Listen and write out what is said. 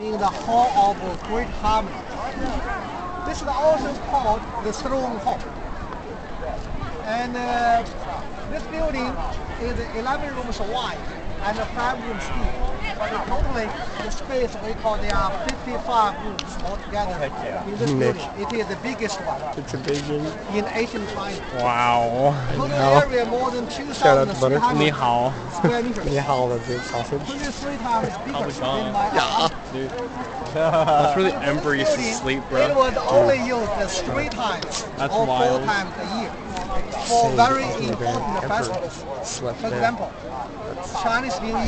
in the Hall of Great Harmony. This is also called the Throne Hall. And uh, this building is 11 rooms wide and 5 rooms deep But totally, the space we call there are 55 rooms altogether in this Nick. building. It is the biggest one It's a big one. in Asian China. Wow. Total Hao. area more than Shout out to Butter. 2,300 Ni hao. square meters. 你好了，big sausage. 23 times bigger Probably than gone. my Yeah. Dude. That's where the emperor used to sleep, It bro. was only used as three times That's or four wild. times a year for Say very the important emperor festivals. slept For there. example, Chinese New Year.